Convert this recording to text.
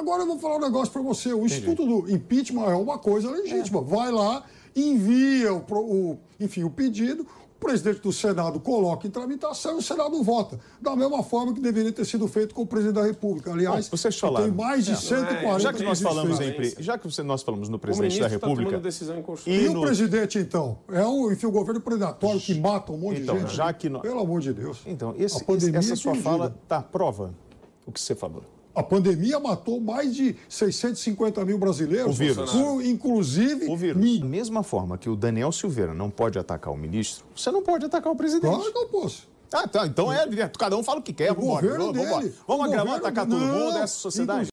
Agora eu vou falar um negócio para você. O instituto do impeachment é uma coisa legítima. Vai lá, envia o, o- enfim, o pedido, o presidente do Senado coloca em tramitação e o Senado vota. Da mesma forma que deveria ter sido feito com o presidente da República. Aliás, Bom, vocês falaram. tem mais de É, 140 Já que nós falamos em, já que você- nós falamos no O presidente da tá República, decisão E inconstitucional. no- o presidente, então? É um, enfim, o governo predatório que mata um monte Então, de gente. já que nós- Pelo amor de Deus. então esse- A pandemia essa é sua fala tá prova o que você falou. A pandemia matou mais de 650 mil brasileiros. O vírus. com, inclusive, O vírus. mil. Da mesma forma que o Daniel Silveira não pode atacar o ministro, você não pode atacar o presidente. Claro que eu posso. Ah, tá. Então é, cada um fala o que quer. O Vambora, governo vambora. dele. Vamos governo atacar dele. todo mundo Não, dessa sociedade.